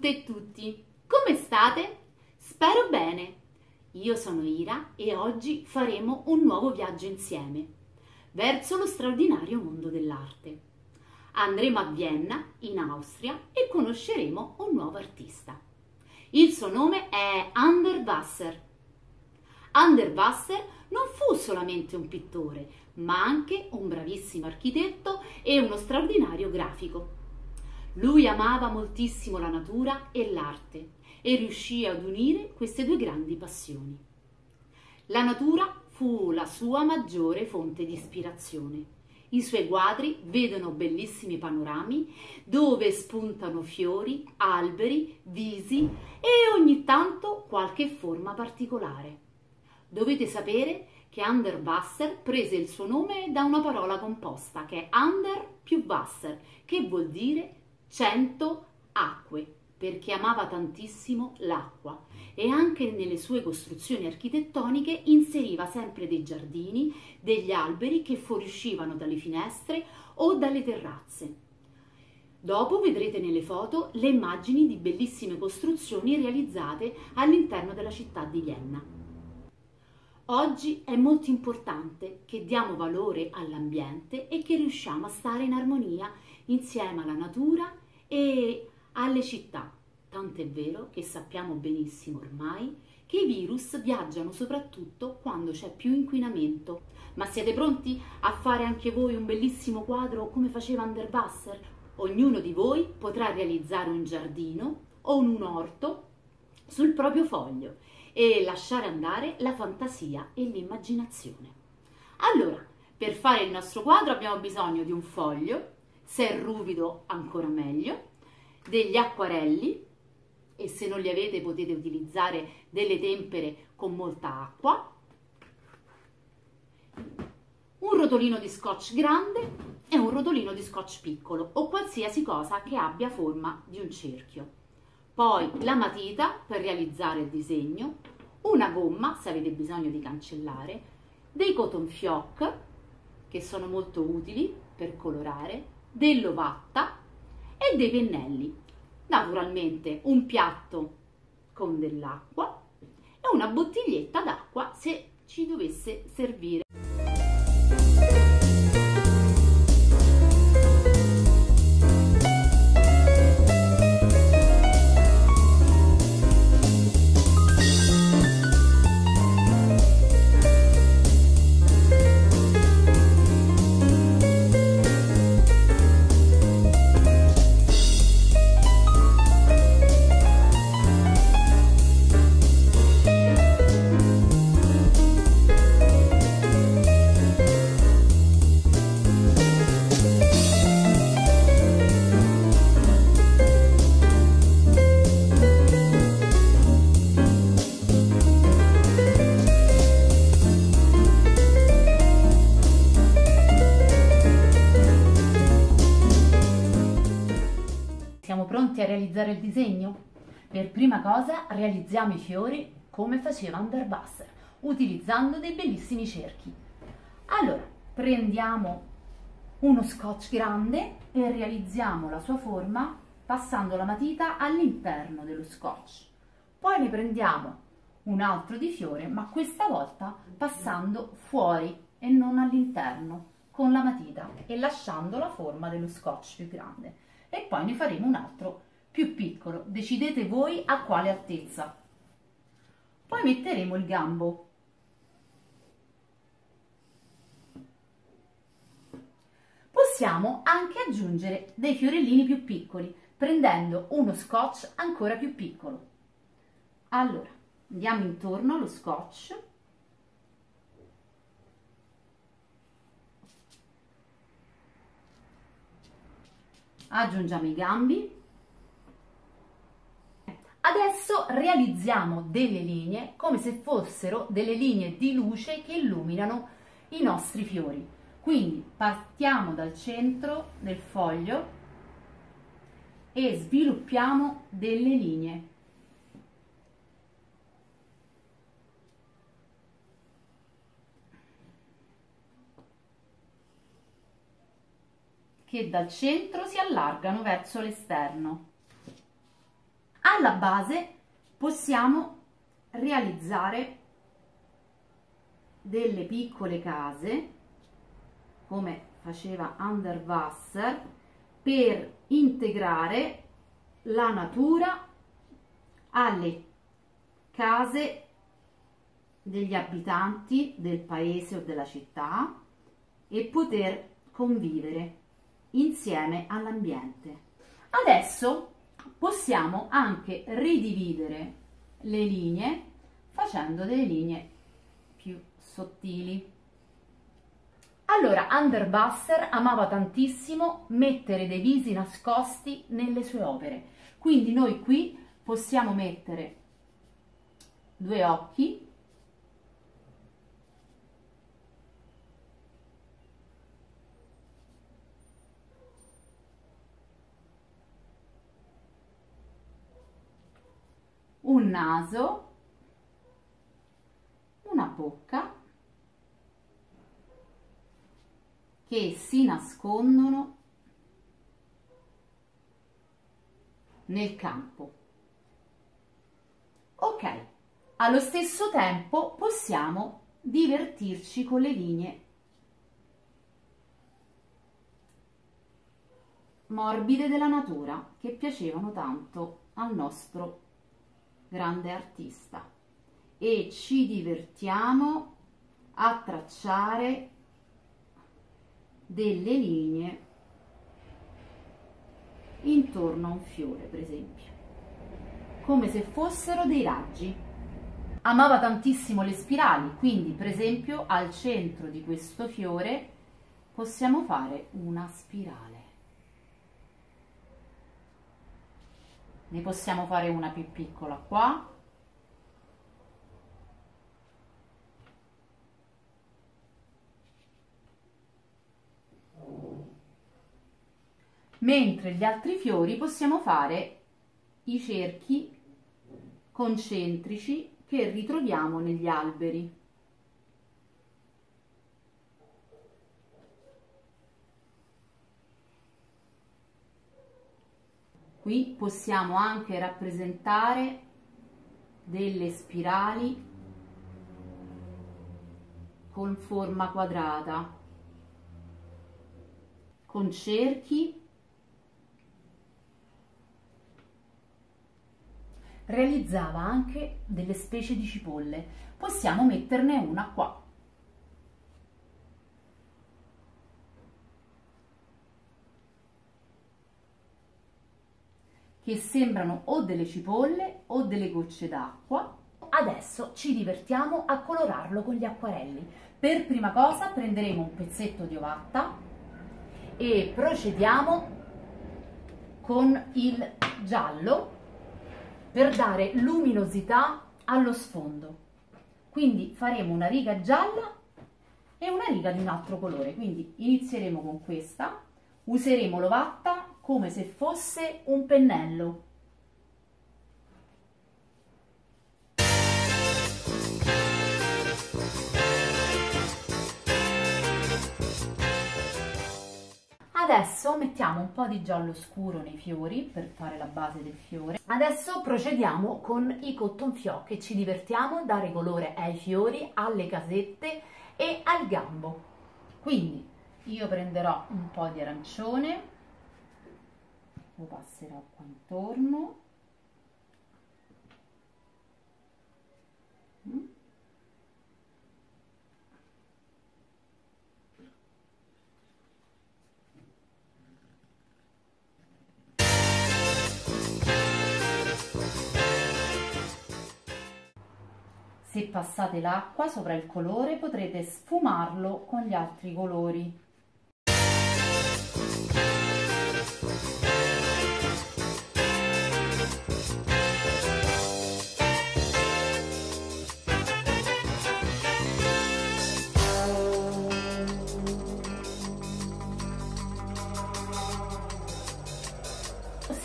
tutte e tutti, come state? Spero bene. Io sono Ira e oggi faremo un nuovo viaggio insieme verso lo straordinario mondo dell'arte. Andremo a Vienna, in Austria, e conosceremo un nuovo artista. Il suo nome è Ander Wasser. Ander Wasser non fu solamente un pittore, ma anche un bravissimo architetto e uno straordinario grafico. Lui amava moltissimo la natura e l'arte e riuscì ad unire queste due grandi passioni. La natura fu la sua maggiore fonte di ispirazione. I suoi quadri vedono bellissimi panorami dove spuntano fiori, alberi, visi e ogni tanto qualche forma particolare. Dovete sapere che Underwasser prese il suo nome da una parola composta che è Under più Wasser, che vuol dire cento acque, perché amava tantissimo l'acqua e anche nelle sue costruzioni architettoniche inseriva sempre dei giardini, degli alberi che fuoriuscivano dalle finestre o dalle terrazze. Dopo vedrete nelle foto le immagini di bellissime costruzioni realizzate all'interno della città di Vienna. Oggi è molto importante che diamo valore all'ambiente e che riusciamo a stare in armonia insieme alla natura e alle città. Tant'è vero che sappiamo benissimo ormai che i virus viaggiano soprattutto quando c'è più inquinamento. Ma siete pronti a fare anche voi un bellissimo quadro come faceva Underwasser? Ognuno di voi potrà realizzare un giardino o un orto sul proprio foglio e lasciare andare la fantasia e l'immaginazione. Allora, per fare il nostro quadro abbiamo bisogno di un foglio, se è ruvido ancora meglio, degli acquarelli e se non li avete potete utilizzare delle tempere con molta acqua, un rotolino di scotch grande e un rotolino di scotch piccolo o qualsiasi cosa che abbia forma di un cerchio. Poi la matita per realizzare il disegno, una gomma se avete bisogno di cancellare, dei cotton fioc che sono molto utili per colorare, dell'ovatta e dei pennelli. Naturalmente un piatto con dell'acqua e una bottiglietta d'acqua se ci dovesse servire. Realizzare il disegno? Per prima cosa realizziamo i fiori come faceva Underwasser, utilizzando dei bellissimi cerchi. Allora, prendiamo uno scotch grande e realizziamo la sua forma passando la matita all'interno dello scotch. Poi ne prendiamo un altro di fiore, ma questa volta passando fuori e non all'interno con la matita e lasciando la forma dello scotch più grande e poi ne faremo un altro più piccolo. Decidete voi a quale altezza. Poi metteremo il gambo. Possiamo anche aggiungere dei fiorellini più piccoli, prendendo uno scotch ancora più piccolo. Allora, andiamo intorno allo scotch aggiungiamo i gambi. Adesso realizziamo delle linee come se fossero delle linee di luce che illuminano i nostri fiori. Quindi partiamo dal centro del foglio e sviluppiamo delle linee. che dal centro si allargano verso l'esterno. Alla base possiamo realizzare delle piccole case come faceva Underwasser per integrare la natura alle case degli abitanti del paese o della città e poter convivere insieme all'ambiente. Adesso possiamo anche ridividere le linee facendo delle linee più sottili. Allora, Underwasser amava tantissimo mettere dei visi nascosti nelle sue opere, quindi noi qui possiamo mettere due occhi naso, una bocca che si nascondono nel campo. Ok, allo stesso tempo possiamo divertirci con le linee morbide della natura che piacevano tanto al nostro grande artista. E ci divertiamo a tracciare delle linee intorno a un fiore per esempio. Come se fossero dei raggi. Amava tantissimo le spirali quindi per esempio al centro di questo fiore possiamo fare una spirale ne possiamo fare una più piccola qua. Mentre gli altri fiori possiamo fare i cerchi concentrici che ritroviamo negli alberi Qui possiamo anche rappresentare delle spirali con forma quadrata, con cerchi. Realizzava anche delle specie di cipolle. Possiamo metterne una qua. Che sembrano o delle cipolle o delle gocce d'acqua. Adesso ci divertiamo a colorarlo con gli acquarelli. Per prima cosa prenderemo un pezzetto di ovatta e procediamo con il giallo per dare luminosità allo sfondo. Quindi faremo una riga gialla e una riga di un altro colore. Quindi inizieremo con questa, useremo l'ovatta come se fosse un pennello. Adesso mettiamo un po' di giallo scuro nei fiori per fare la base del fiore. Adesso procediamo con i cotton fioc e ci divertiamo a dare colore ai fiori, alle casette e al gambo. Quindi io prenderò un po' di arancione lo passerò qua intorno mm. Se passate l'acqua sopra il colore potrete sfumarlo con gli altri colori.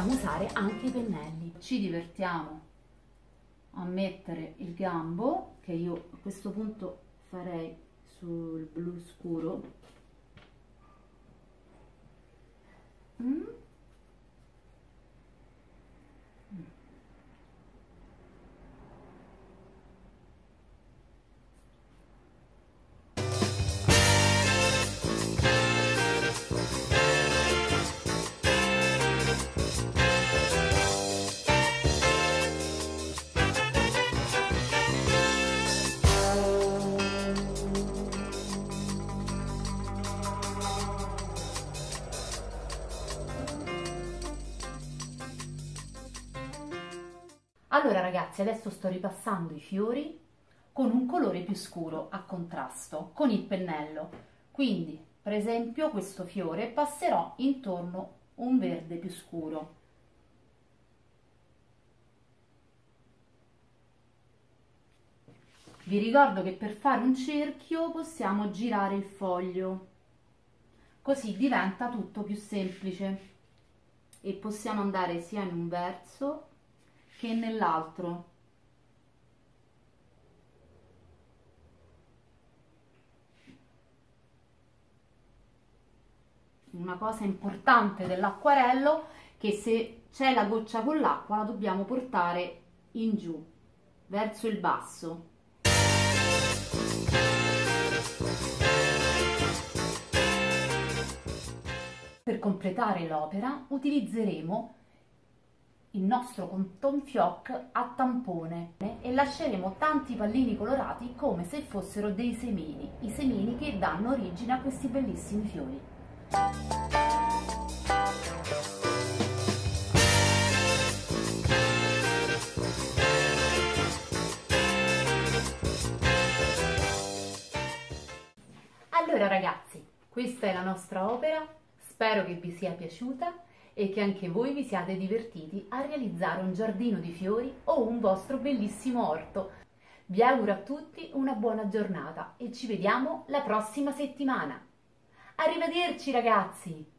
Possiamo usare anche i pennelli. Ci divertiamo a mettere il gambo, che io a questo punto farei sul blu scuro. Mm. Allora ragazzi, adesso sto ripassando i fiori con un colore più scuro a contrasto, con il pennello. Quindi, per esempio, questo fiore passerò intorno un verde più scuro. Vi ricordo che per fare un cerchio possiamo girare il foglio, così diventa tutto più semplice e possiamo andare sia in un verso che nell'altro. Una cosa importante dell'acquarello che se c'è la goccia con l'acqua la dobbiamo portare in giù, verso il basso. Per completare l'opera utilizzeremo il nostro cotton fioc a tampone. E lasceremo tanti pallini colorati come se fossero dei semini, i semini che danno origine a questi bellissimi fiori. Allora ragazzi, questa è la nostra opera, spero che vi sia piaciuta e che anche voi vi siate divertiti a realizzare un giardino di fiori o un vostro bellissimo orto. Vi auguro a tutti una buona giornata e ci vediamo la prossima settimana. Arrivederci ragazzi!